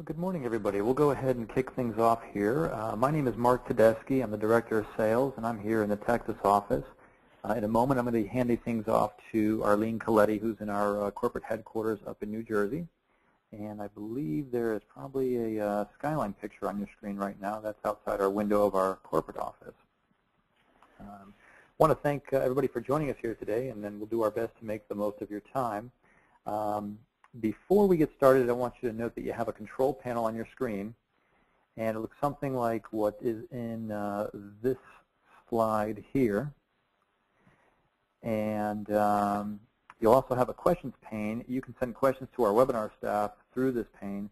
Good morning, everybody. We'll go ahead and kick things off here. Uh, my name is Mark Tedeschi. I'm the Director of Sales, and I'm here in the Texas office. Uh, in a moment, I'm going to be handing things off to Arlene Coletti, who's in our uh, corporate headquarters up in New Jersey. And I believe there is probably a uh, skyline picture on your screen right now. That's outside our window of our corporate office. Um, I want to thank uh, everybody for joining us here today, and then we'll do our best to make the most of your time. Um, before we get started, I want you to note that you have a control panel on your screen, and it looks something like what is in uh, this slide here. And um, you'll also have a questions pane. You can send questions to our webinar staff through this pane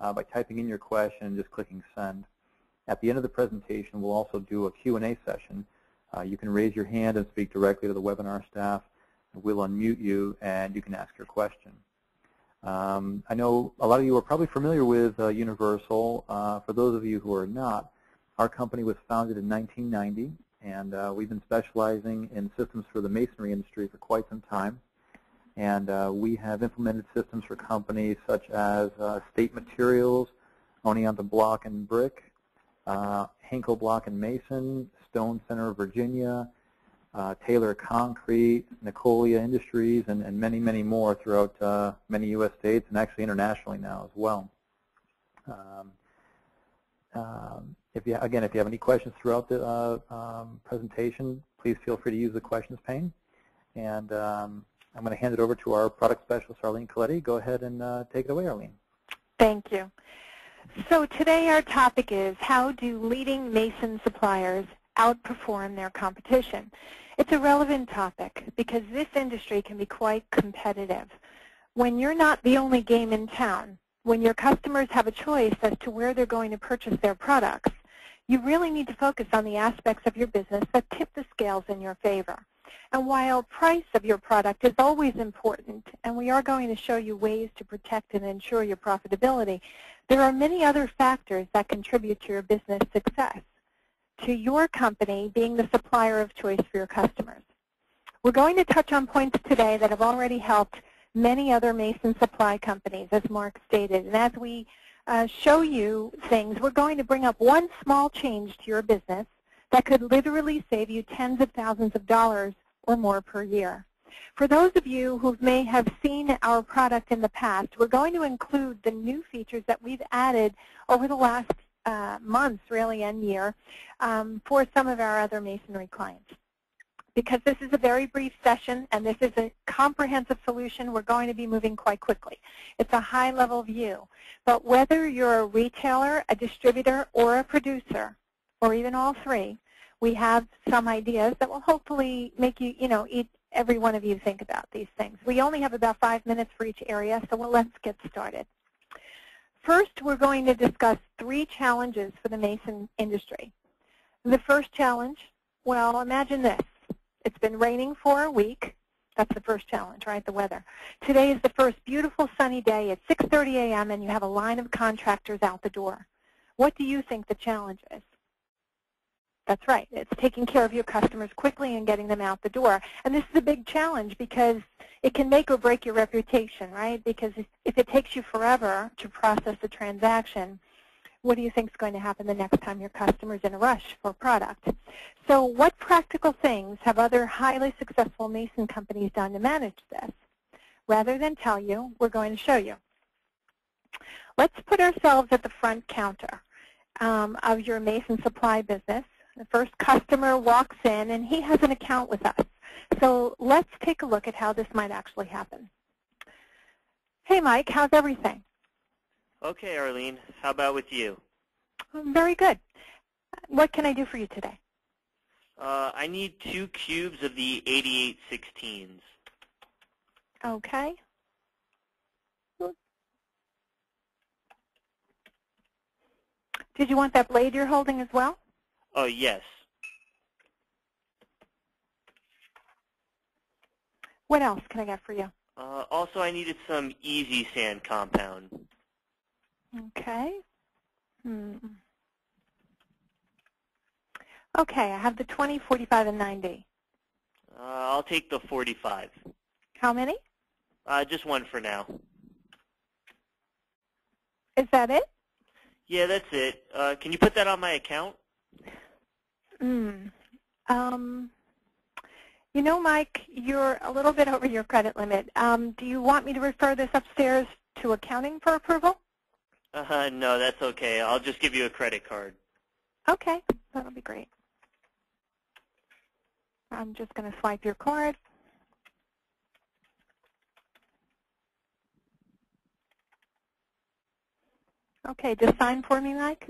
uh, by typing in your question and just clicking send. At the end of the presentation, we'll also do a Q&A session. Uh, you can raise your hand and speak directly to the webinar staff. We'll unmute you, and you can ask your question. Um, I know a lot of you are probably familiar with uh, Universal. Uh, for those of you who are not, our company was founded in 1990, and uh, we've been specializing in systems for the masonry industry for quite some time. And uh, we have implemented systems for companies such as uh, State Materials, Oneonta Block and Brick, uh, Henkel Block and Mason, Stone Center, of Virginia, uh, Taylor Concrete, Nicolia Industries, and, and, many, many more throughout uh, many U.S. states and actually internationally now as well. Um, um, if you, again, if you have any questions throughout the uh, um, presentation, please feel free to use the questions pane. And um, I'm going to hand it over to our product specialist, Arlene Coletti. Go ahead and uh, take it away, Arlene. Thank you. So today our topic is how do leading mason suppliers outperform their competition? It's a relevant topic because this industry can be quite competitive. When you're not the only game in town, when your customers have a choice as to where they're going to purchase their products, you really need to focus on the aspects of your business that tip the scales in your favor. And while price of your product is always important, and we are going to show you ways to protect and ensure your profitability, there are many other factors that contribute to your business success to your company being the supplier of choice for your customers. We're going to touch on points today that have already helped many other Mason supply companies, as Mark stated. And as we uh, show you things, we're going to bring up one small change to your business that could literally save you tens of thousands of dollars or more per year. For those of you who may have seen our product in the past, we're going to include the new features that we've added over the last uh, months, really, and year um, for some of our other masonry clients. Because this is a very brief session and this is a comprehensive solution, we're going to be moving quite quickly. It's a high-level view. But whether you're a retailer, a distributor, or a producer, or even all three, we have some ideas that will hopefully make you, you know, eat, every one of you think about these things. We only have about five minutes for each area, so well, let's get started. First, we're going to discuss three challenges for the mason industry. The first challenge, well, imagine this. It's been raining for a week. That's the first challenge, right, the weather. Today is the first beautiful sunny day at 6.30 a.m. and you have a line of contractors out the door. What do you think the challenge is? That's right. It's taking care of your customers quickly and getting them out the door. And this is a big challenge because it can make or break your reputation, right? Because if it takes you forever to process a transaction, what do you think is going to happen the next time your customer is in a rush for a product? So what practical things have other highly successful Mason companies done to manage this? Rather than tell you, we're going to show you. Let's put ourselves at the front counter um, of your Mason supply business the first customer walks in, and he has an account with us. So let's take a look at how this might actually happen. Hey, Mike, how's everything? Okay, Arlene. How about with you? Very good. What can I do for you today? Uh, I need two cubes of the 8816s. Okay. Did you want that blade you're holding as well? Oh, yes. What else can I get for you? Uh, also, I needed some easy sand compound. Okay. Hmm. Okay, I have the 20, 45, and 90. Uh, I'll take the 45. How many? Uh, just one for now. Is that it? Yeah, that's it. Uh, can you put that on my account? Hmm. Um, you know, Mike, you're a little bit over your credit limit. Um, do you want me to refer this upstairs to accounting for approval? Uh, no, that's okay. I'll just give you a credit card. Okay, that'll be great. I'm just going to swipe your card. Okay, just sign for me, Mike.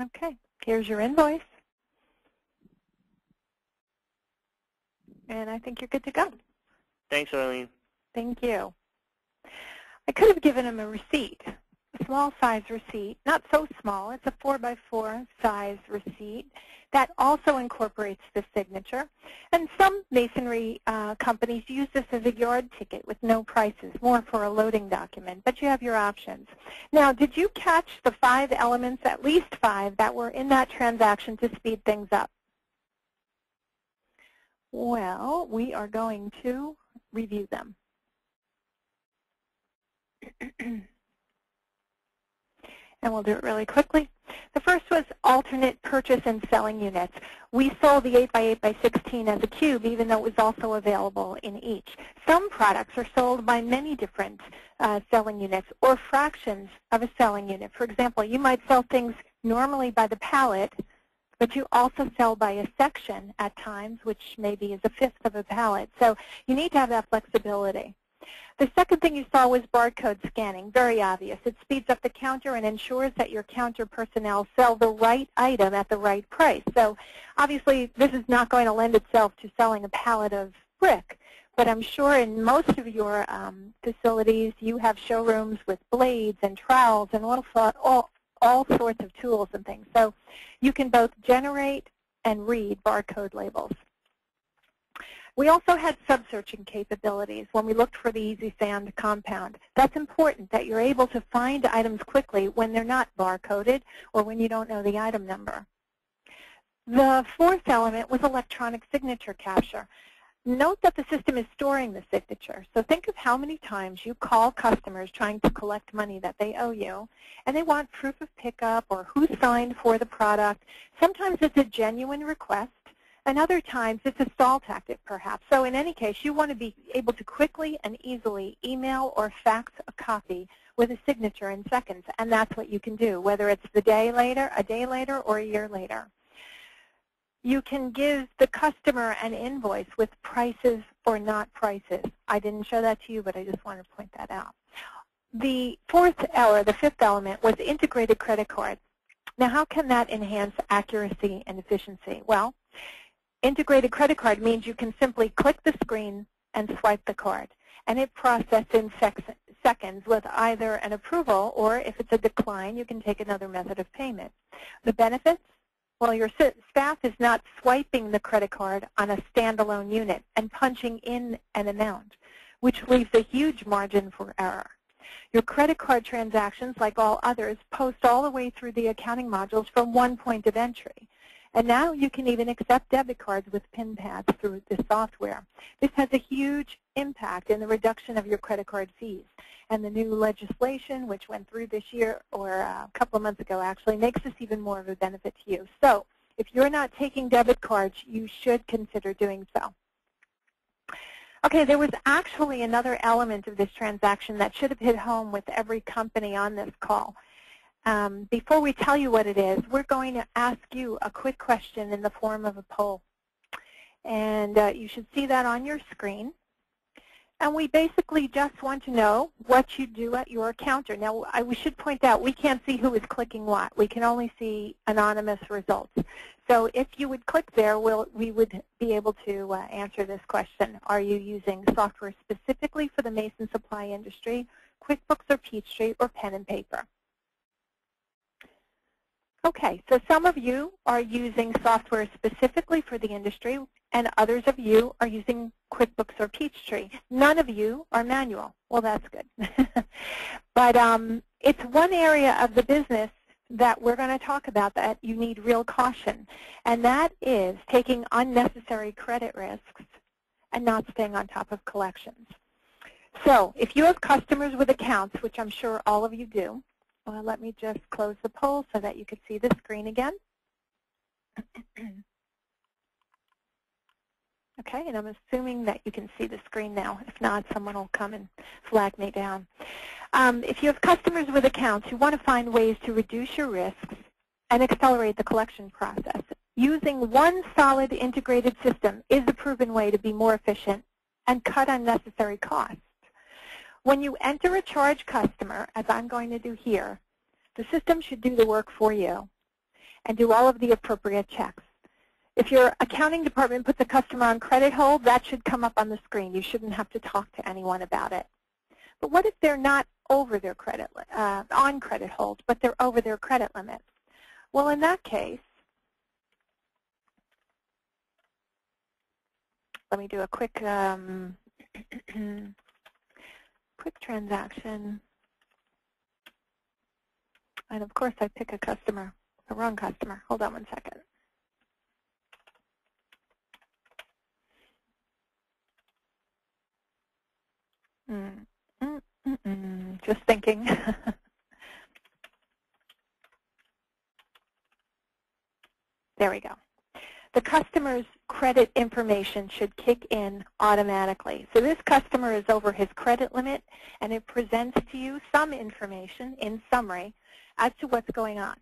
Okay, here's your invoice. And I think you're good to go. Thanks, Eileen. Thank you. I could have given him a receipt, small size receipt, not so small. It's a 4 by 4 size receipt that also incorporates the signature. And some masonry uh, companies use this as a yard ticket with no prices, more for a loading document, but you have your options. Now, did you catch the five elements, at least five, that were in that transaction to speed things up? Well, we are going to review them. and we'll do it really quickly. The first was alternate purchase and selling units. We sold the 8x8 by 16 as a cube, even though it was also available in each. Some products are sold by many different uh, selling units or fractions of a selling unit. For example, you might sell things normally by the pallet, but you also sell by a section at times, which maybe is a fifth of a pallet. So you need to have that flexibility. The second thing you saw was barcode scanning, very obvious. It speeds up the counter and ensures that your counter personnel sell the right item at the right price. So obviously this is not going to lend itself to selling a pallet of brick, but I'm sure in most of your um, facilities you have showrooms with blades and trowels and all, all, all sorts of tools and things. So you can both generate and read barcode labels. We also had sub-searching capabilities when we looked for the Easy Sand compound. That's important that you're able to find items quickly when they're not barcoded or when you don't know the item number. The fourth element was electronic signature capture. Note that the system is storing the signature. So think of how many times you call customers trying to collect money that they owe you, and they want proof of pickup or who signed for the product. Sometimes it's a genuine request, and other times it's a stall tactic perhaps. So in any case, you want to be able to quickly and easily email or fax a copy with a signature in seconds, and that's what you can do, whether it's the day later, a day later, or a year later. You can give the customer an invoice with prices or not prices. I didn't show that to you, but I just wanted to point that out. The fourth or the fifth element was integrated credit cards. Now, how can that enhance accuracy and efficiency? Well, integrated credit card means you can simply click the screen and swipe the card, and it processes in seconds with either an approval or if it's a decline, you can take another method of payment. The benefits? Well, your staff is not swiping the credit card on a standalone unit and punching in an amount, which leaves a huge margin for error. Your credit card transactions, like all others, post all the way through the accounting modules from one point of entry. And now you can even accept debit cards with PIN pads through the software. This has a huge impact in the reduction of your credit card fees. And the new legislation, which went through this year, or a couple of months ago actually, makes this even more of a benefit to you. So if you're not taking debit cards, you should consider doing so. Okay, there was actually another element of this transaction that should have hit home with every company on this call. Um, before we tell you what it is, we're going to ask you a quick question in the form of a poll. And uh, you should see that on your screen. And we basically just want to know what you do at your counter. Now, I, we should point out we can't see who is clicking what. We can only see anonymous results. So if you would click there, we'll, we would be able to uh, answer this question. Are you using software specifically for the mason supply industry, QuickBooks or Peachtree, or pen and paper? Okay, so some of you are using software specifically for the industry, and others of you are using QuickBooks or Peachtree. None of you are manual. Well, that's good. but um, it's one area of the business that we're going to talk about that you need real caution, and that is taking unnecessary credit risks and not staying on top of collections. So if you have customers with accounts, which I'm sure all of you do, well, let me just close the poll so that you can see the screen again. Okay, and I'm assuming that you can see the screen now. If not, someone will come and flag me down. Um, if you have customers with accounts, who want to find ways to reduce your risks and accelerate the collection process. Using one solid integrated system is a proven way to be more efficient and cut unnecessary costs. When you enter a charge customer, as I'm going to do here, the system should do the work for you and do all of the appropriate checks. If your accounting department puts a customer on credit hold, that should come up on the screen. You shouldn't have to talk to anyone about it. But what if they're not over their credit, uh, on credit hold, but they're over their credit limit? Well, in that case, let me do a quick um, quick transaction. And of course, I pick a customer, a wrong customer. Hold on one second. Mm, mm, mm, mm. Just thinking. there we go. The customer's credit information should kick in automatically. So this customer is over his credit limit, and it presents to you some information in summary as to what's going on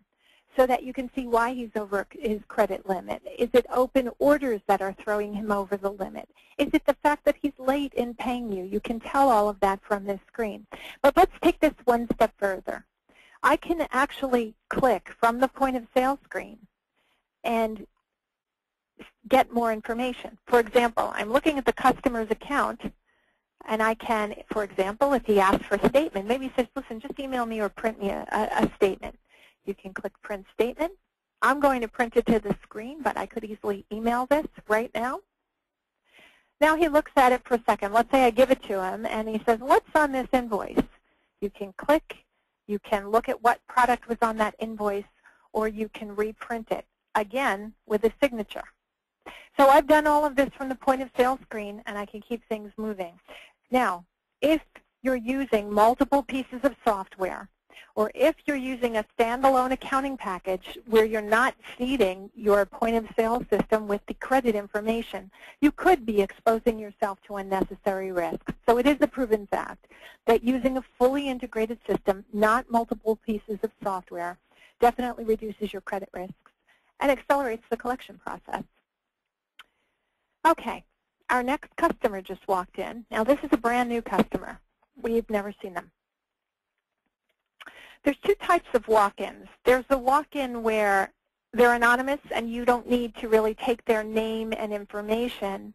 so that you can see why he's over his credit limit. Is it open orders that are throwing him over the limit? Is it the fact that he's late in paying you? You can tell all of that from this screen. But let's take this one step further. I can actually click from the point of sale screen and get more information. For example, I'm looking at the customer's account and I can, for example, if he asks for a statement, maybe he says, listen, just email me or print me a, a statement. You can click Print Statement. I'm going to print it to the screen, but I could easily email this right now. Now he looks at it for a second. Let's say I give it to him, and he says, what's on this invoice? You can click. You can look at what product was on that invoice, or you can reprint it, again, with a signature. So I've done all of this from the point of sale screen, and I can keep things moving. Now, if you're using multiple pieces of software, or if you're using a standalone accounting package where you're not feeding your point of sale system with the credit information, you could be exposing yourself to unnecessary risk. So it is a proven fact that using a fully integrated system, not multiple pieces of software, definitely reduces your credit risks and accelerates the collection process. Okay, our next customer just walked in. Now this is a brand new customer. We've never seen them. There's two types of walk-ins. There's the walk-in where they're anonymous and you don't need to really take their name and information.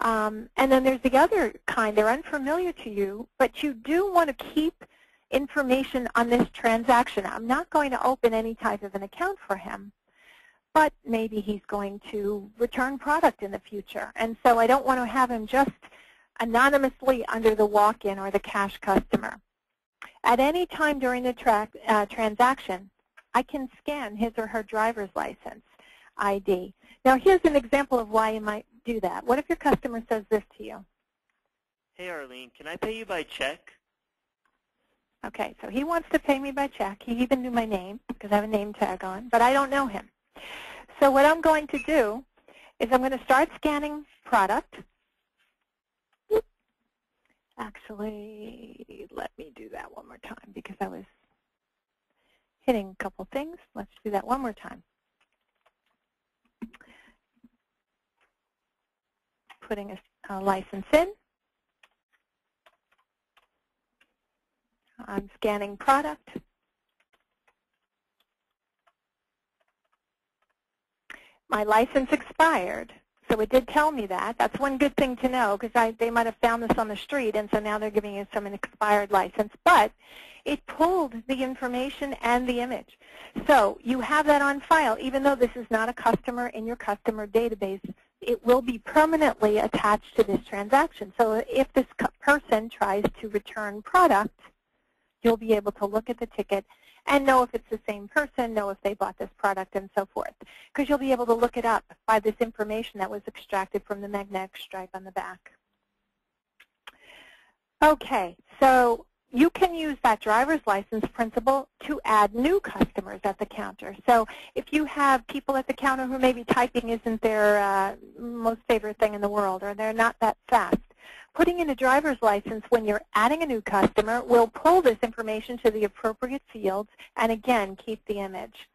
Um, and then there's the other kind. They're unfamiliar to you, but you do want to keep information on this transaction. I'm not going to open any type of an account for him, but maybe he's going to return product in the future. And so I don't want to have him just anonymously under the walk-in or the cash customer. At any time during the tra uh, transaction, I can scan his or her driver's license ID. Now here's an example of why you might do that. What if your customer says this to you? Hey Arlene, can I pay you by check? Okay, so he wants to pay me by check. He even knew my name because I have a name tag on, but I don't know him. So what I'm going to do is I'm going to start scanning product. Actually, let me do that one more time because I was hitting a couple things. Let's do that one more time. Putting a, a license in. I'm scanning product. My license expired. So it did tell me that. That's one good thing to know because they might have found this on the street, and so now they're giving you some an expired license. But it pulled the information and the image. So you have that on file. Even though this is not a customer in your customer database, it will be permanently attached to this transaction. So if this person tries to return product, you'll be able to look at the ticket and know if it's the same person, know if they bought this product, and so forth. Because you'll be able to look it up by this information that was extracted from the magnetic stripe on the back. Okay, so you can use that driver's license principle to add new customers at the counter. So if you have people at the counter who maybe typing isn't their uh, most favorite thing in the world or they're not that fast, putting in a driver's license when you're adding a new customer will pull this information to the appropriate fields and again keep the image.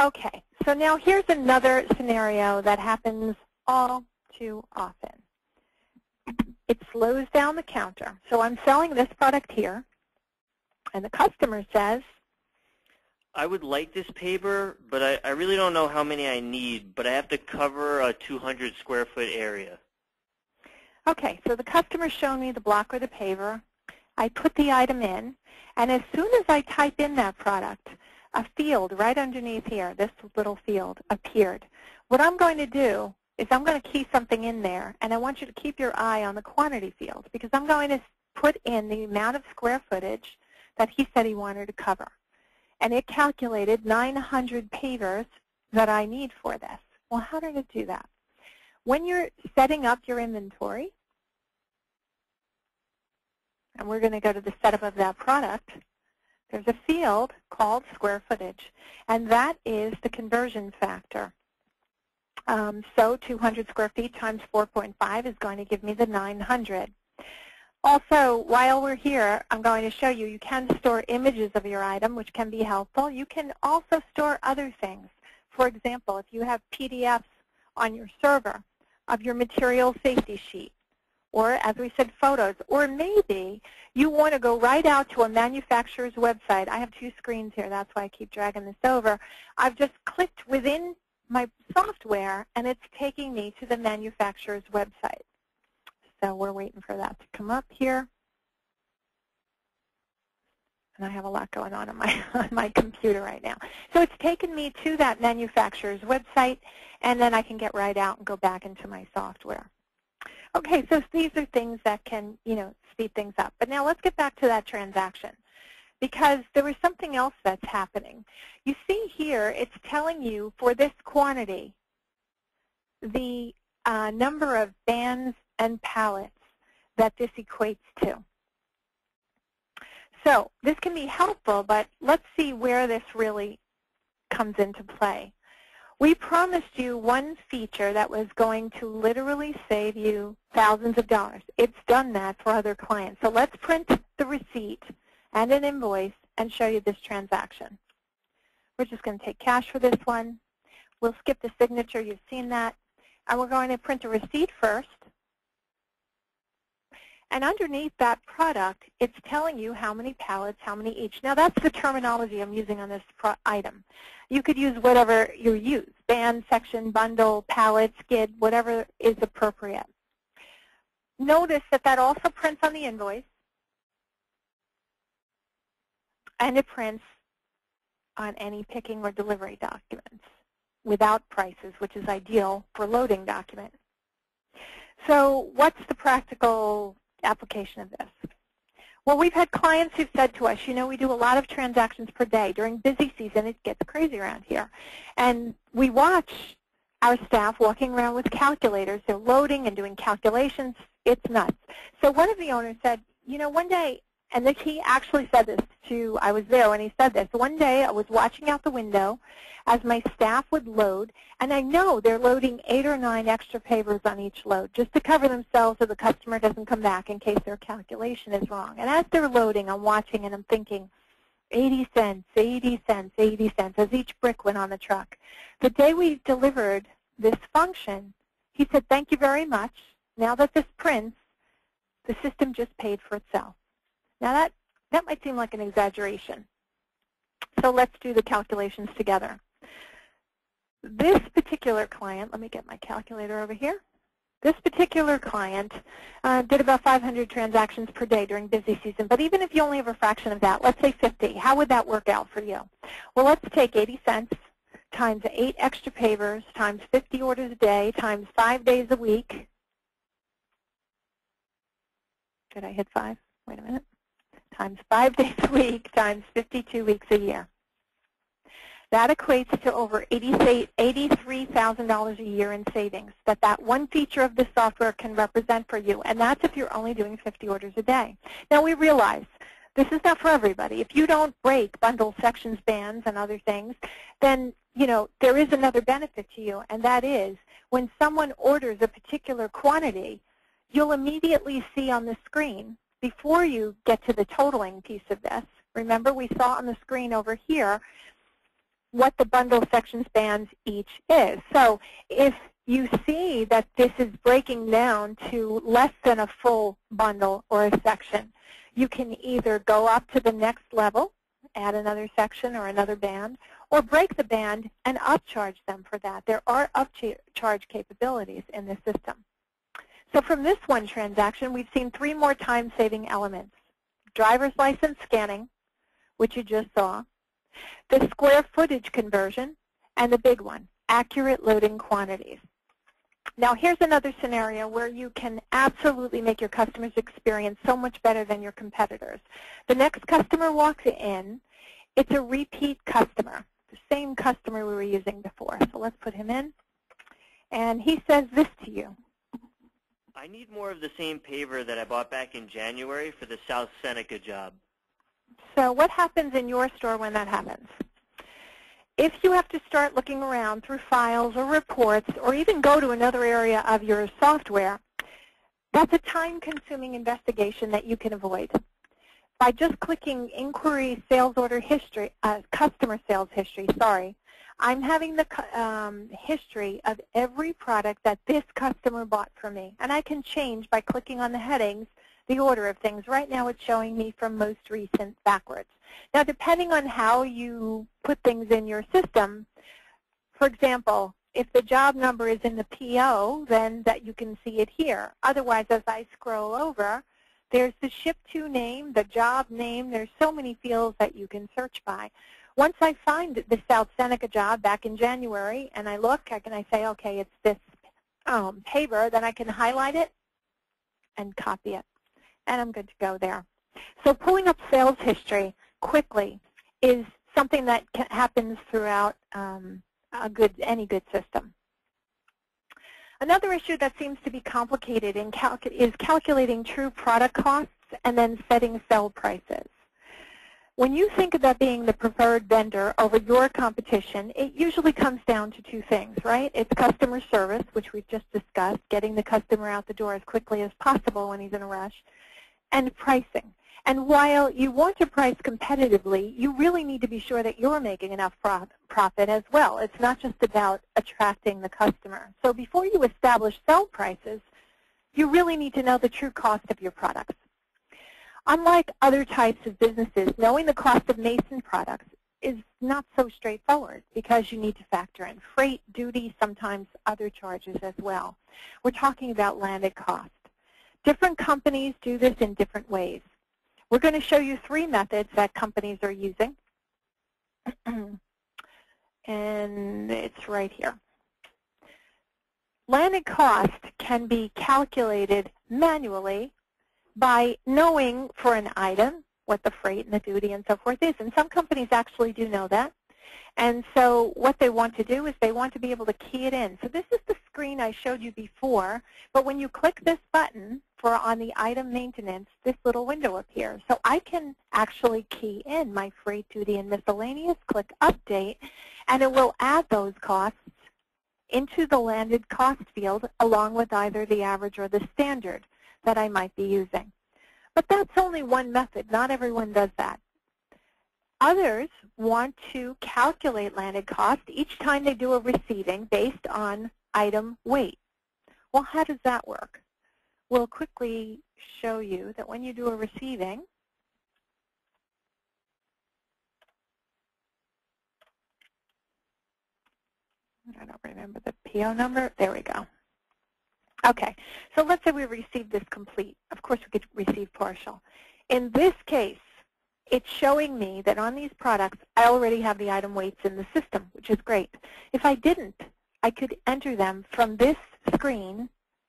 Okay, so now here's another scenario that happens all too often it slows down the counter. So I'm selling this product here, and the customer says, I would like this paver, but I, I really don't know how many I need, but I have to cover a 200 square foot area. Okay, so the customer's shown me the block or the paver. I put the item in, and as soon as I type in that product, a field right underneath here, this little field, appeared. What I'm going to do is I'm going to key something in there, and I want you to keep your eye on the quantity field because I'm going to put in the amount of square footage that he said he wanted to cover. And it calculated 900 pavers that I need for this. Well, how did it do that? When you're setting up your inventory, and we're going to go to the setup of that product, there's a field called square footage, and that is the conversion factor. Um, so 200 square feet times 4.5 is going to give me the 900. Also, while we're here, I'm going to show you, you can store images of your item, which can be helpful. You can also store other things. For example, if you have PDFs on your server of your material safety sheet, or as we said, photos, or maybe you want to go right out to a manufacturer's website. I have two screens here. That's why I keep dragging this over. I've just clicked within my software, and it's taking me to the manufacturer's website. So we're waiting for that to come up here. And I have a lot going on on my, on my computer right now. So it's taken me to that manufacturer's website, and then I can get right out and go back into my software. Okay, so these are things that can, you know, speed things up. But now let's get back to that transaction because there was something else that's happening. You see here, it's telling you for this quantity the uh, number of bands and pallets that this equates to. So this can be helpful, but let's see where this really comes into play. We promised you one feature that was going to literally save you thousands of dollars. It's done that for other clients. So let's print the receipt and an invoice and show you this transaction. We're just going to take cash for this one. We'll skip the signature. You've seen that. And we're going to print a receipt first. And underneath that product, it's telling you how many pallets, how many each. Now that's the terminology I'm using on this item. You could use whatever you use, band, section, bundle, pallet, skid, whatever is appropriate. Notice that that also prints on the invoice. and it prints on any picking or delivery documents without prices, which is ideal for loading documents. So what's the practical application of this? Well, we've had clients who've said to us, you know, we do a lot of transactions per day. During busy season, it gets crazy around here. And we watch our staff walking around with calculators. They're loading and doing calculations. It's nuts. So one of the owners said, you know, one day and then he actually said this to, I was there when he said this. One day I was watching out the window as my staff would load, and I know they're loading eight or nine extra pavers on each load just to cover themselves so the customer doesn't come back in case their calculation is wrong. And as they're loading, I'm watching and I'm thinking, 80 cents, 80 cents, 80 cents as each brick went on the truck. The day we delivered this function, he said, thank you very much. Now that this prints, the system just paid for itself. Now that, that might seem like an exaggeration. So let's do the calculations together. This particular client, let me get my calculator over here. This particular client uh, did about 500 transactions per day during busy season, but even if you only have a fraction of that, let's say 50, how would that work out for you? Well, let's take 80 cents times 8 extra pavers times 50 orders a day times 5 days a week. Did I hit 5? Wait a minute times 5 days a week times 52 weeks a year. That equates to over $83,000 a year in savings that that one feature of the software can represent for you, and that's if you're only doing 50 orders a day. Now we realize this is not for everybody. If you don't break bundle sections, bands, and other things, then you know there is another benefit to you, and that is when someone orders a particular quantity, you'll immediately see on the screen before you get to the totaling piece of this. Remember we saw on the screen over here what the bundle section bands each is. So if you see that this is breaking down to less than a full bundle or a section, you can either go up to the next level, add another section or another band, or break the band and upcharge them for that. There are upcharge capabilities in the system. So from this one transaction, we've seen three more time-saving elements. Driver's license scanning, which you just saw, the square footage conversion, and the big one, accurate loading quantities. Now here's another scenario where you can absolutely make your customer's experience so much better than your competitors. The next customer walks in, it's a repeat customer, the same customer we were using before. So let's put him in. And he says this to you. I need more of the same paver that I bought back in January for the South Seneca job. So what happens in your store when that happens? If you have to start looking around through files or reports or even go to another area of your software, that's a time-consuming investigation that you can avoid. By just clicking Inquiry Sales Order History, uh, Customer Sales History, sorry, I'm having the um, history of every product that this customer bought from me. And I can change by clicking on the headings the order of things. Right now it's showing me from most recent backwards. Now depending on how you put things in your system, for example, if the job number is in the PO, then that you can see it here. Otherwise, as I scroll over, there's the ship to name, the job name. There's so many fields that you can search by. Once I find the South Seneca job back in January and I look, I can I say, okay, it's this um, paver, then I can highlight it and copy it and I'm good to go there. So pulling up sales history quickly is something that happens throughout um, a good, any good system. Another issue that seems to be complicated in calc is calculating true product costs and then setting sell prices. When you think about being the preferred vendor over your competition, it usually comes down to two things, right? It's customer service, which we've just discussed, getting the customer out the door as quickly as possible when he's in a rush, and pricing. And while you want to price competitively, you really need to be sure that you're making enough profit as well. It's not just about attracting the customer. So before you establish sell prices, you really need to know the true cost of your products. Unlike other types of businesses, knowing the cost of Mason products is not so straightforward because you need to factor in freight, duty, sometimes other charges as well. We're talking about landed cost. Different companies do this in different ways. We're going to show you three methods that companies are using. and it's right here. Landed cost can be calculated manually by knowing for an item what the freight and the duty and so forth is. And some companies actually do know that. And so what they want to do is they want to be able to key it in. So this is the screen I showed you before, but when you click this button for on the item maintenance, this little window appears. So I can actually key in my freight, duty, and miscellaneous, click update, and it will add those costs into the landed cost field along with either the average or the standard that I might be using. But that's only one method. Not everyone does that. Others want to calculate landed cost each time they do a receiving based on item weight. Well, how does that work? We'll quickly show you that when you do a receiving, I don't remember the PO number. There we go. Okay, so let's say we received this complete. Of course, we could receive partial. In this case, it's showing me that on these products, I already have the item weights in the system, which is great. If I didn't, I could enter them from this screen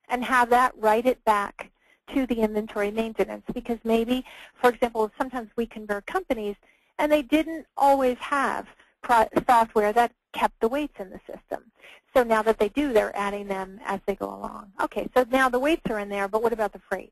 and have that write it back to the inventory maintenance because maybe, for example, sometimes we convert companies and they didn't always have software that kept the weights in the system. So now that they do, they're adding them as they go along. Okay, so now the weights are in there, but what about the freight?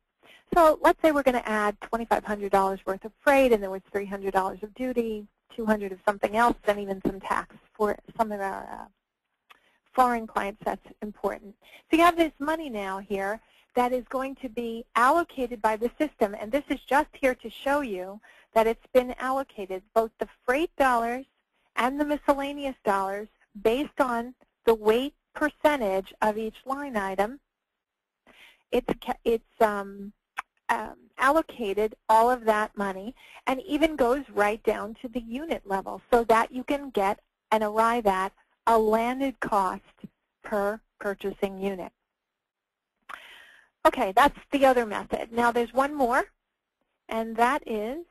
So let's say we're going to add $2,500 worth of freight, and there was $300 of duty, 200 of something else, and even some tax for some of our uh, foreign clients. That's important. So you have this money now here that is going to be allocated by the system, and this is just here to show you that it's been allocated, both the freight dollars and the miscellaneous dollars based on the weight percentage of each line item. It's, it's um, um, allocated all of that money and even goes right down to the unit level so that you can get and arrive at a landed cost per purchasing unit. Okay, that's the other method. Now there's one more, and that is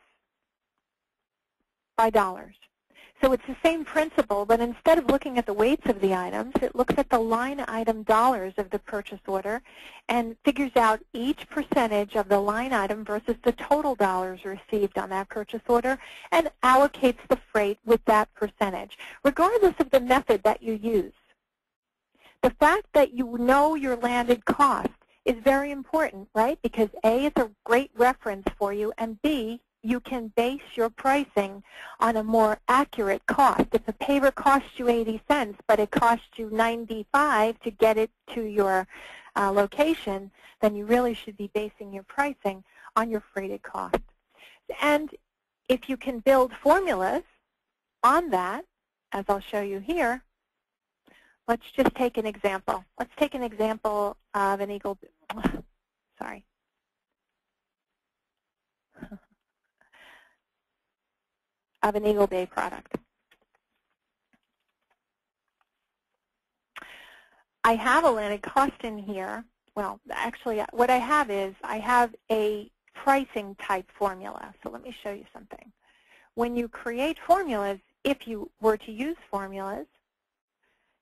by dollars. So it's the same principle, but instead of looking at the weights of the items, it looks at the line item dollars of the purchase order and figures out each percentage of the line item versus the total dollars received on that purchase order and allocates the freight with that percentage, regardless of the method that you use. The fact that you know your landed cost is very important, right? Because A, it's a great reference for you, and B, you can base your pricing on a more accurate cost. If a paver costs you 80 cents, but it costs you 95 to get it to your uh, location, then you really should be basing your pricing on your freighted cost. And if you can build formulas on that, as I'll show you here, let's just take an example. Let's take an example of an Eagle, sorry, of an Eagle Bay product. I have a landed cost in here. Well, actually, what I have is I have a pricing type formula. So let me show you something. When you create formulas, if you were to use formulas,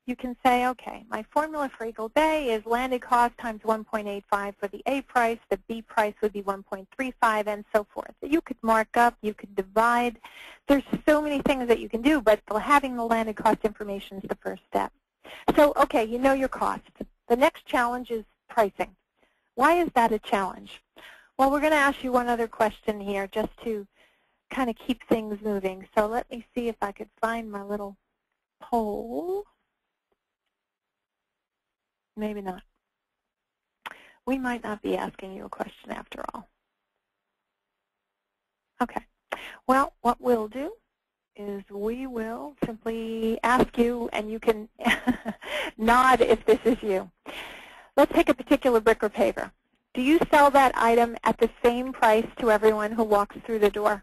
you can say, okay, my formula for Eagle Bay is landed cost times 1.85 for the A price, the B price would be 1.35, and so forth. You could mark up, you could divide. There's so many things that you can do, but having the landed cost information is the first step. So, okay, you know your cost. The next challenge is pricing. Why is that a challenge? Well, we're going to ask you one other question here just to kind of keep things moving. So let me see if I could find my little poll. Maybe not. We might not be asking you a question after all. Okay. Well, what we'll do is we will simply ask you, and you can nod if this is you. Let's take a particular brick or paver. Do you sell that item at the same price to everyone who walks through the door?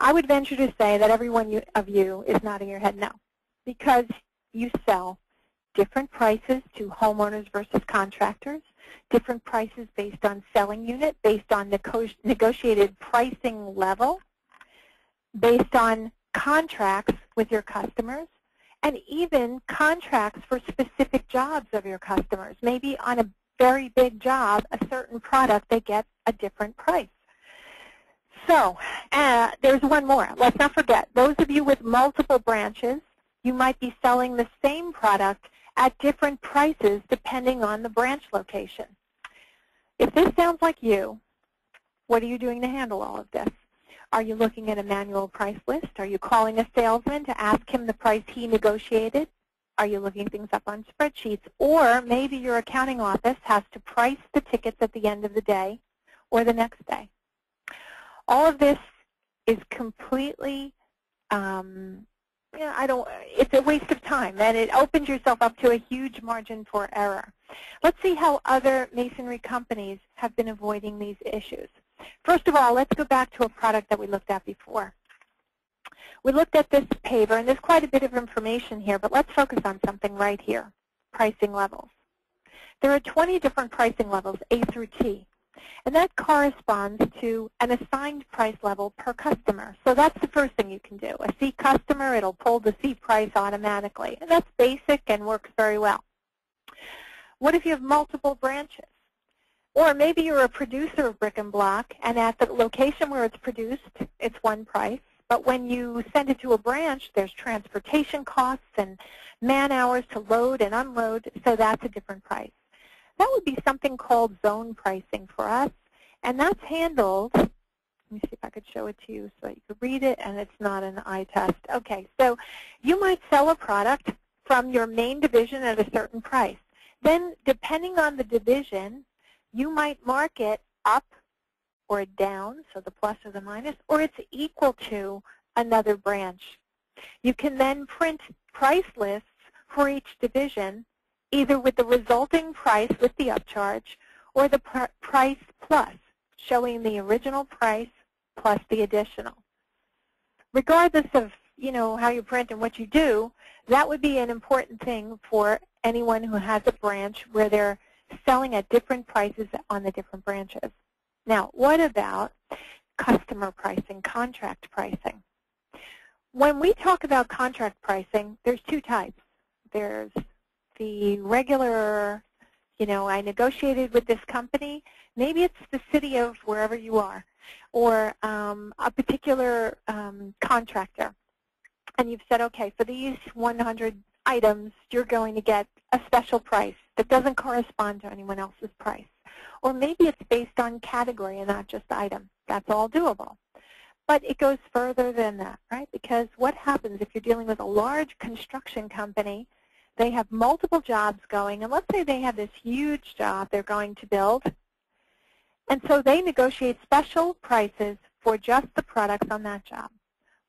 I would venture to say that every one of you is nodding your head no, because you sell different prices to homeowners versus contractors, different prices based on selling unit, based on the negotiated pricing level, based on contracts with your customers, and even contracts for specific jobs of your customers. Maybe on a very big job, a certain product, they get a different price. So uh, there's one more. Let's not forget, those of you with multiple branches, you might be selling the same product at different prices depending on the branch location. If this sounds like you, what are you doing to handle all of this? Are you looking at a manual price list? Are you calling a salesman to ask him the price he negotiated? Are you looking things up on spreadsheets? Or maybe your accounting office has to price the tickets at the end of the day or the next day. All of this is completely um, yeah, I don't, it's a waste of time, and it opens yourself up to a huge margin for error. Let's see how other masonry companies have been avoiding these issues. First of all, let's go back to a product that we looked at before. We looked at this paver, and there's quite a bit of information here, but let's focus on something right here, pricing levels. There are 20 different pricing levels, A through T. And that corresponds to an assigned price level per customer. So that's the first thing you can do. A C customer, it'll pull the C price automatically. And that's basic and works very well. What if you have multiple branches? Or maybe you're a producer of brick and block, and at the location where it's produced, it's one price. But when you send it to a branch, there's transportation costs and man hours to load and unload, so that's a different price. That would be something called zone pricing for us, and that's handled, let me see if I could show it to you so that you could read it and it's not an eye test. Okay, so you might sell a product from your main division at a certain price. Then depending on the division, you might mark it up or down, so the plus or the minus, or it's equal to another branch. You can then print price lists for each division, either with the resulting price with the upcharge or the pr price plus, showing the original price plus the additional. Regardless of you know how you print and what you do, that would be an important thing for anyone who has a branch where they're selling at different prices on the different branches. Now, what about customer pricing, contract pricing? When we talk about contract pricing, there's two types. There's the regular, you know, I negotiated with this company. Maybe it's the city of wherever you are, or um, a particular um, contractor. And you've said, okay, for these 100 items, you're going to get a special price that doesn't correspond to anyone else's price. Or maybe it's based on category and not just item. That's all doable. But it goes further than that, right? Because what happens if you're dealing with a large construction company, they have multiple jobs going, and let's say they have this huge job they're going to build, and so they negotiate special prices for just the products on that job.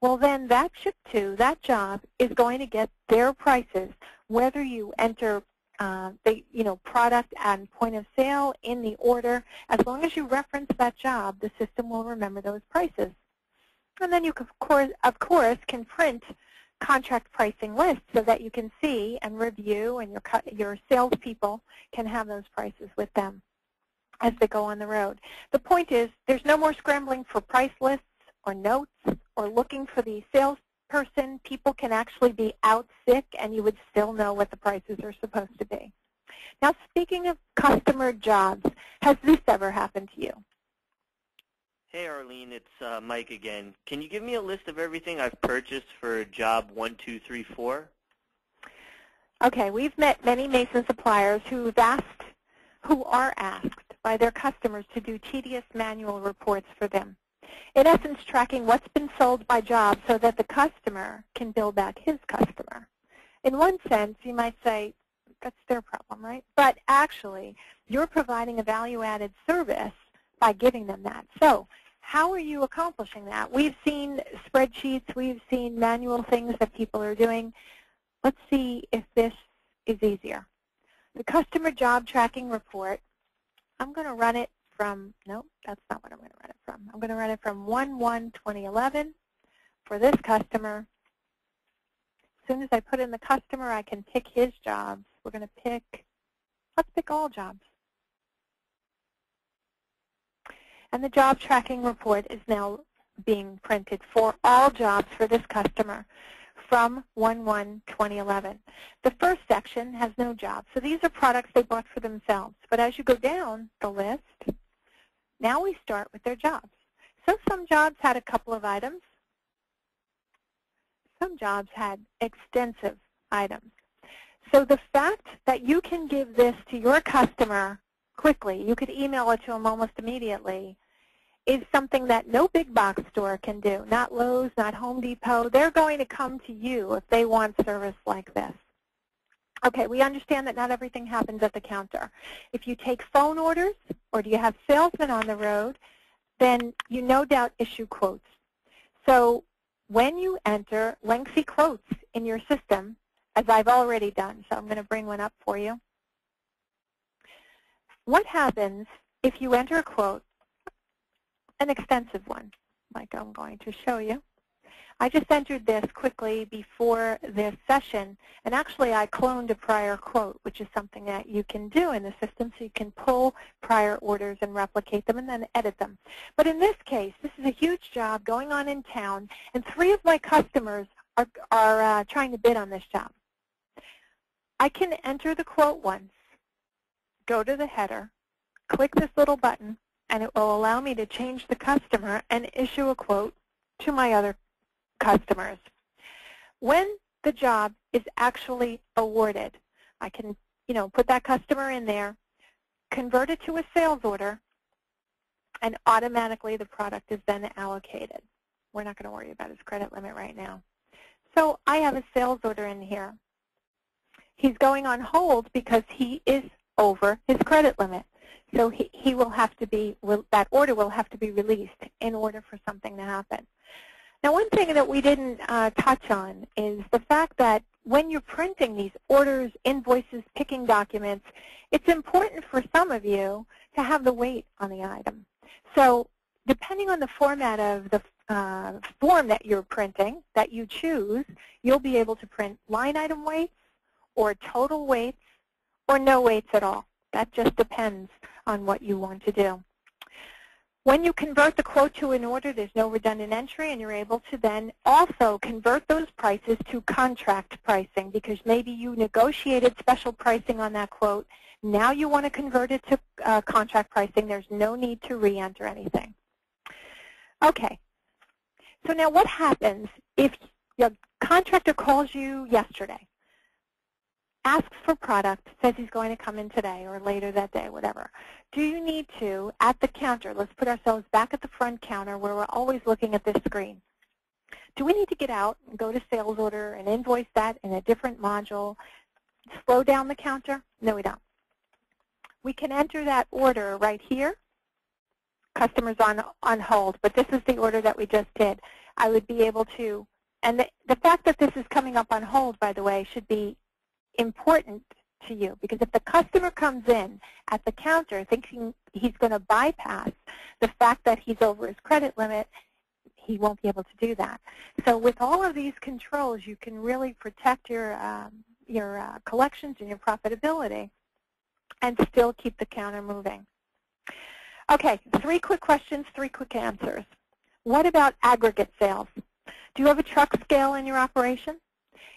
Well, then that ship to, that job, is going to get their prices, whether you enter uh, the you know product and point of sale in the order. As long as you reference that job, the system will remember those prices. And then you, of course, of course, can print contract pricing lists so that you can see and review, and your your salespeople can have those prices with them as they go on the road. The point is, there's no more scrambling for price lists or notes or looking for the sales person, people can actually be out sick and you would still know what the prices are supposed to be. Now speaking of customer jobs, has this ever happened to you? Hey Arlene, it's uh, Mike again. Can you give me a list of everything I've purchased for job 1234? Okay, we've met many Mason suppliers who've asked, who are asked by their customers to do tedious manual reports for them in essence tracking what's been sold by job so that the customer can bill back his customer. In one sense, you might say, that's their problem, right? But actually, you're providing a value-added service by giving them that. So how are you accomplishing that? We've seen spreadsheets. We've seen manual things that people are doing. Let's see if this is easier. The customer job tracking report, I'm going to run it from, no, that's not what I'm going to run it from. I'm going to run it from 1-1-2011 for this customer. As soon as I put in the customer, I can pick his jobs. We're going to pick, let's pick all jobs. And the job tracking report is now being printed for all jobs for this customer from 1-1-2011. The first section has no jobs. So these are products they bought for themselves. But as you go down the list, now we start with their jobs. So some jobs had a couple of items. Some jobs had extensive items. So the fact that you can give this to your customer quickly, you could email it to them almost immediately, is something that no big box store can do. Not Lowe's, not Home Depot. They're going to come to you if they want service like this. Okay, we understand that not everything happens at the counter. If you take phone orders or do you have salesmen on the road, then you no doubt issue quotes. So when you enter lengthy quotes in your system, as I've already done, so I'm going to bring one up for you. What happens if you enter a quote, an extensive one, like I'm going to show you, I just entered this quickly before this session, and actually I cloned a prior quote, which is something that you can do in the system, so you can pull prior orders and replicate them and then edit them. But in this case, this is a huge job going on in town, and three of my customers are, are uh, trying to bid on this job. I can enter the quote once, go to the header, click this little button, and it will allow me to change the customer and issue a quote to my other customers. When the job is actually awarded, I can you know, put that customer in there, convert it to a sales order, and automatically the product is then allocated. We're not going to worry about his credit limit right now. So I have a sales order in here. He's going on hold because he is over his credit limit. So he, he will have to be, that order will have to be released in order for something to happen. Now one thing that we didn't uh, touch on is the fact that when you're printing these orders, invoices, picking documents, it's important for some of you to have the weight on the item. So depending on the format of the uh, form that you're printing, that you choose, you'll be able to print line item weights or total weights or no weights at all. That just depends on what you want to do. When you convert the quote to an order, there's no redundant entry, and you're able to then also convert those prices to contract pricing because maybe you negotiated special pricing on that quote. Now you want to convert it to uh, contract pricing. There's no need to re-enter anything. Okay. So now what happens if your contractor calls you yesterday asks for product, says he's going to come in today or later that day, whatever. Do you need to, at the counter, let's put ourselves back at the front counter where we're always looking at this screen. Do we need to get out and go to sales order and invoice that in a different module, slow down the counter? No, we don't. We can enter that order right here. Customers on, on hold, but this is the order that we just did. I would be able to, and the, the fact that this is coming up on hold, by the way, should be important to you because if the customer comes in at the counter thinking he's going to bypass the fact that he's over his credit limit, he won't be able to do that. So with all of these controls, you can really protect your, um, your uh, collections and your profitability and still keep the counter moving. Okay, three quick questions, three quick answers. What about aggregate sales? Do you have a truck scale in your operation?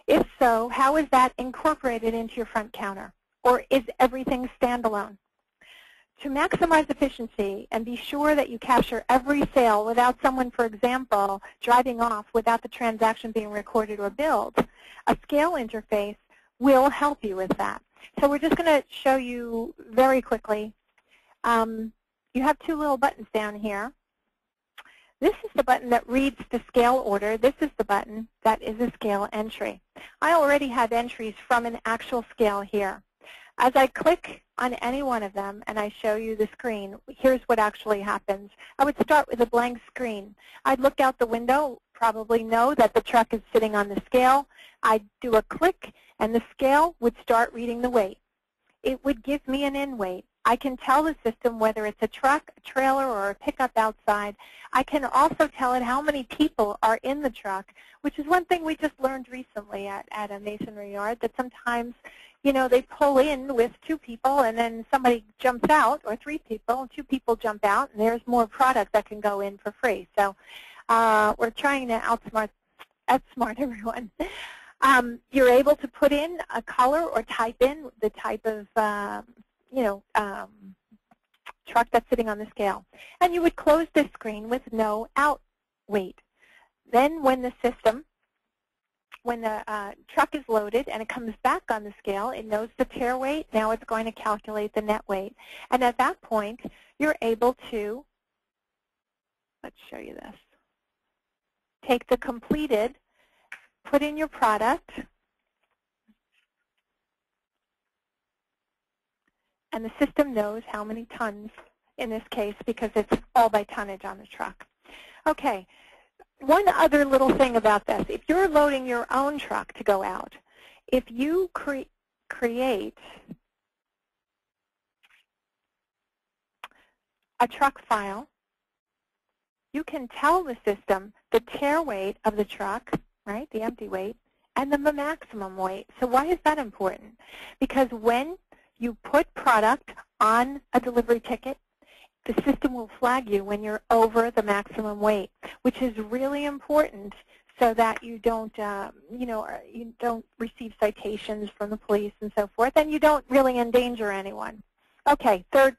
If so, how is that incorporated into your front counter? Or is everything standalone? To maximize efficiency and be sure that you capture every sale without someone, for example, driving off without the transaction being recorded or billed, a scale interface will help you with that. So we're just going to show you very quickly. Um, you have two little buttons down here. This is the button that reads the scale order. This is the button that is a scale entry. I already have entries from an actual scale here. As I click on any one of them and I show you the screen, here's what actually happens. I would start with a blank screen. I'd look out the window, probably know that the truck is sitting on the scale. I'd do a click and the scale would start reading the weight. It would give me an in weight. I can tell the system whether it's a truck, a trailer, or a pickup outside. I can also tell it how many people are in the truck, which is one thing we just learned recently at, at a masonry yard, that sometimes, you know, they pull in with two people and then somebody jumps out, or three people, and two people jump out, and there's more product that can go in for free. So uh, we're trying to outsmart, outsmart everyone. Um, you're able to put in a color or type in the type of um, you know, um, truck that's sitting on the scale. And you would close this screen with no out weight. Then when the system, when the uh, truck is loaded and it comes back on the scale, it knows the tare weight. Now it's going to calculate the net weight. And at that point, you're able to, let's show you this, take the completed, put in your product, and the system knows how many tons in this case because it's all by tonnage on the truck. Okay, one other little thing about this. If you're loading your own truck to go out, if you cre create a truck file, you can tell the system the tare weight of the truck, right, the empty weight, and the maximum weight. So why is that important? Because when you put product on a delivery ticket, the system will flag you when you're over the maximum weight, which is really important so that you don't, uh, you know, uh, you don't receive citations from the police and so forth, and you don't really endanger anyone. Okay, third,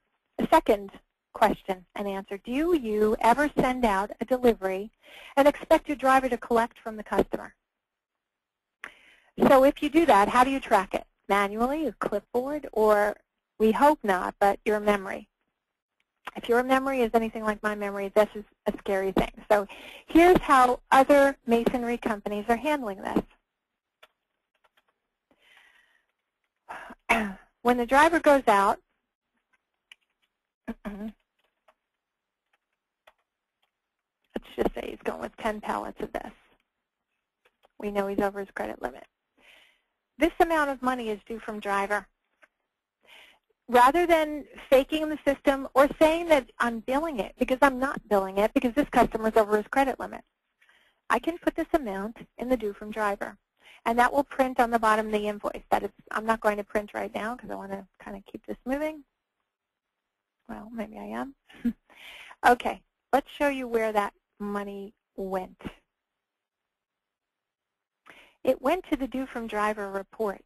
second question and answer. Do you ever send out a delivery and expect your driver to collect from the customer? So if you do that, how do you track it? Manually, a clipboard, or we hope not, but your memory. If your memory is anything like my memory, this is a scary thing. So here's how other masonry companies are handling this. When the driver goes out, let's just say he's going with 10 pallets of this. We know he's over his credit limit. This amount of money is due from driver rather than faking the system or saying that I'm billing it because I'm not billing it because this customer is over his credit limit. I can put this amount in the due from driver. And that will print on the bottom of the invoice. That is, I'm not going to print right now because I want to kind of keep this moving. Well, maybe I am. okay, let's show you where that money went. It went to the due from driver report.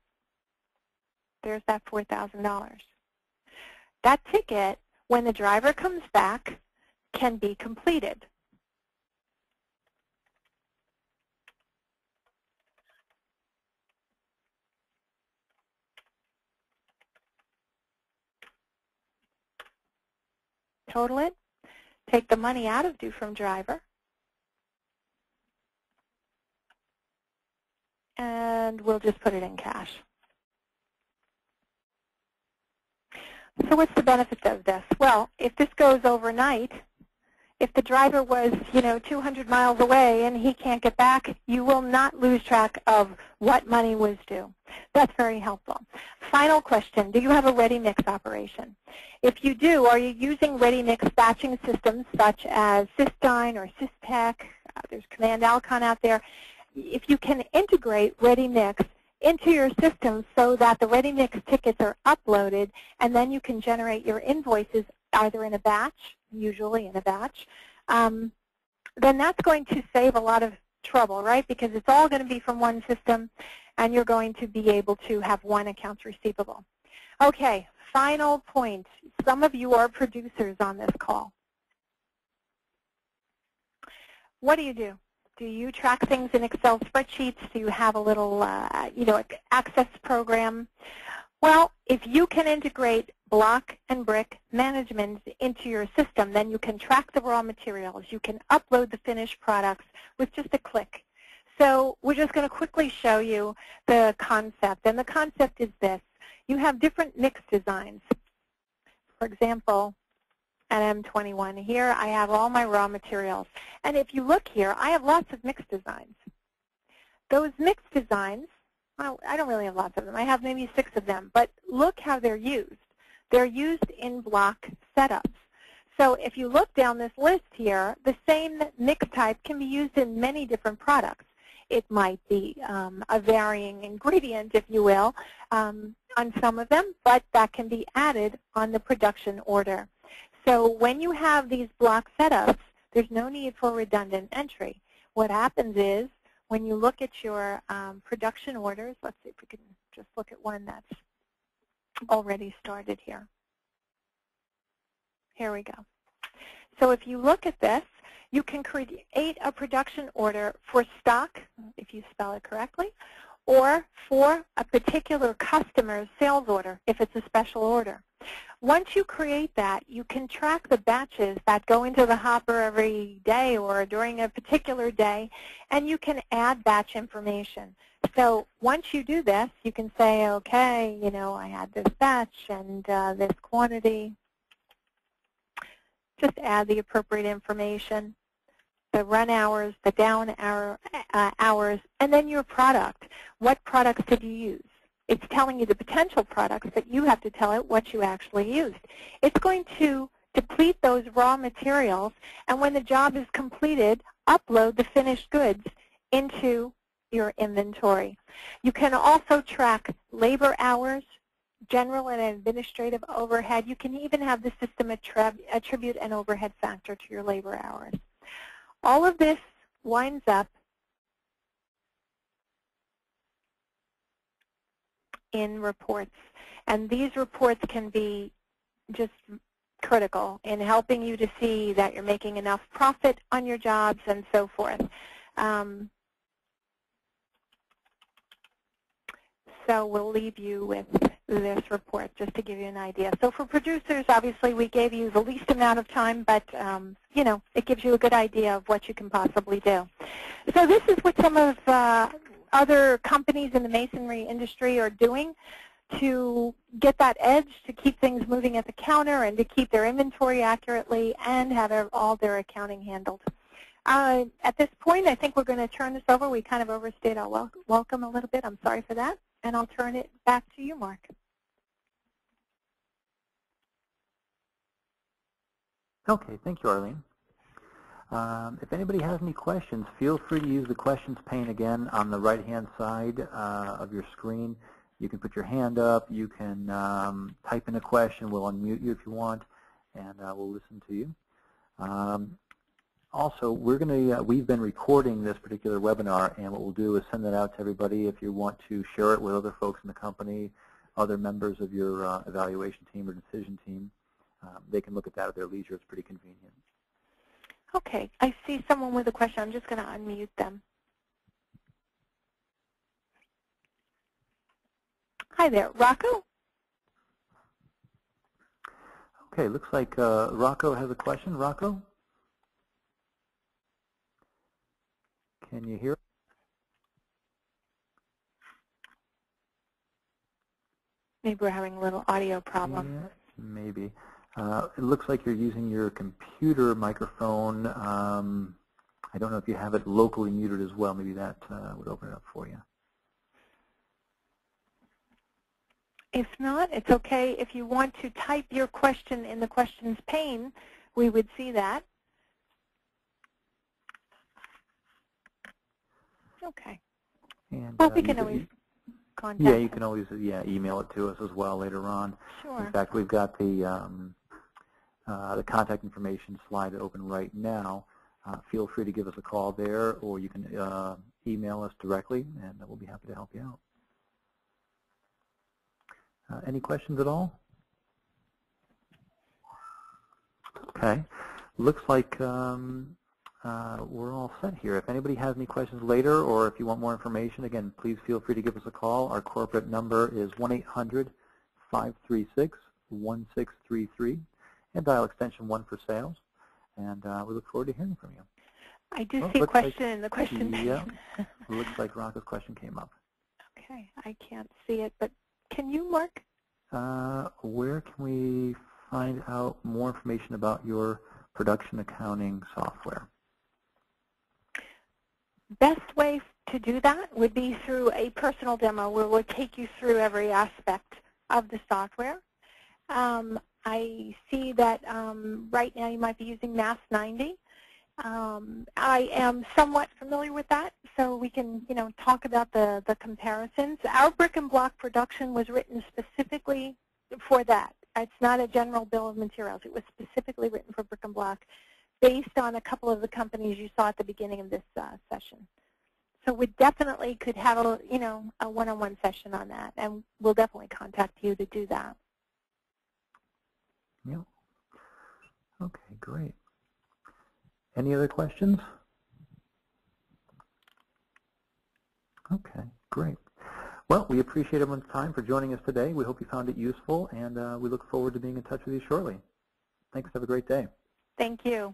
There's that $4,000. That ticket, when the driver comes back, can be completed. Total it, take the money out of due from driver, and we'll just put it in cash. So what's the benefit of this? Well, if this goes overnight, if the driver was, you know, 200 miles away and he can't get back, you will not lose track of what money was due. That's very helpful. Final question, do you have a ready-mix operation? If you do, are you using ready-mix batching systems such as Sysdyne or Systech? Uh, there's Command Alcon out there. If you can integrate ready-mix into your system so that the ready-mix tickets are uploaded, and then you can generate your invoices either in a batch, usually in a batch, um, then that's going to save a lot of trouble, right? Because it's all going to be from one system, and you're going to be able to have one accounts receivable. Okay, final point. Some of you are producers on this call. What do you do? Do you track things in Excel spreadsheets? Do you have a little, uh, you know, access program? Well, if you can integrate block and brick management into your system, then you can track the raw materials. You can upload the finished products with just a click. So we're just going to quickly show you the concept. And the concept is this. You have different mix designs. For example, at M21. Here I have all my raw materials. And if you look here, I have lots of mixed designs. Those mixed designs, well, I don't really have lots of them. I have maybe six of them. But look how they're used. They're used in block setups. So if you look down this list here, the same mix type can be used in many different products. It might be um, a varying ingredient, if you will, um, on some of them, but that can be added on the production order. So when you have these block setups, there's no need for redundant entry. What happens is when you look at your um, production orders, let's see if we can just look at one that's already started here. Here we go. So if you look at this, you can create a production order for stock, if you spell it correctly, or for a particular customer's sales order, if it's a special order. Once you create that, you can track the batches that go into the hopper every day or during a particular day, and you can add batch information. So once you do this, you can say, okay, you know, I had this batch and uh, this quantity. Just add the appropriate information, the run hours, the down hour, uh, hours, and then your product. What products did you use? It's telling you the potential products, but you have to tell it what you actually used. It's going to deplete those raw materials, and when the job is completed, upload the finished goods into your inventory. You can also track labor hours, general and administrative overhead. You can even have the system attribute an overhead factor to your labor hours. All of this winds up in reports. And these reports can be just critical in helping you to see that you're making enough profit on your jobs and so forth. Um, so we'll leave you with this report just to give you an idea. So for producers, obviously we gave you the least amount of time, but um, you know it gives you a good idea of what you can possibly do. So this is what some of uh, other companies in the masonry industry are doing to get that edge, to keep things moving at the counter, and to keep their inventory accurately and have all their accounting handled. Uh, at this point, I think we're going to turn this over. We kind of overstayed our wel welcome a little bit. I'm sorry for that. And I'll turn it back to you, Mark. Okay, thank you, Arlene. Um, if anybody has any questions, feel free to use the questions pane again on the right-hand side uh, of your screen. You can put your hand up. You can um, type in a question. We'll unmute you if you want, and uh, we'll listen to you. Um, also, we're going to, uh, we've been recording this particular webinar, and what we'll do is send that out to everybody. If you want to share it with other folks in the company, other members of your uh, evaluation team or decision team, um, they can look at that at their leisure. It's pretty convenient. Okay, I see someone with a question. I'm just going to unmute them. Hi there, Rocco? Okay, looks like uh, Rocco has a question. Rocco? Can you hear? Maybe we're having a little audio problem. Maybe. Uh, it looks like you're using your computer microphone. Um, I don't know if you have it locally muted as well. Maybe that uh, would open it up for you. If not, it's okay. If you want to type your question in the questions pane, we would see that. Okay. And, well, uh, we can always contact Yeah, you can always yeah email it to us as well later on. Sure. In fact, we've got the um, uh, the contact information slide open right now. Uh, feel free to give us a call there, or you can uh, email us directly, and we'll be happy to help you out. Uh, any questions at all? Okay. Looks like um, uh, we're all set here. If anybody has any questions later or if you want more information, again, please feel free to give us a call. Our corporate number is 1-800-536-1633 and dial extension 1 for sales. And uh, we look forward to hearing from you. I do Well, see like- question in the question yeah. It looks like Rocco's question came up. okay, I can't see it, but can you, Mark? Uh, where can we find out more information about your production accounting software? Best way to do that would be through a personal demo where we'll take you through every aspect of the software. Um, I see that um, right now you might be using MAS 90. Um, I am somewhat familiar with that, so we can, you know, talk about the, the comparisons. Our brick and block production was written specifically for that. It's not a general bill of materials. It was specifically written for brick and block based on a couple of the companies you saw at the beginning of this uh, session. So we definitely could have a, you know, a one-on-one session on that, and we'll definitely contact you to do that. Yep. Okay, great. Any other questions? Okay, great. Well, we appreciate everyone's time for joining us today. We hope you found it useful, and uh, we look forward to being in touch with you shortly. Thanks. Have a great day. Thank you.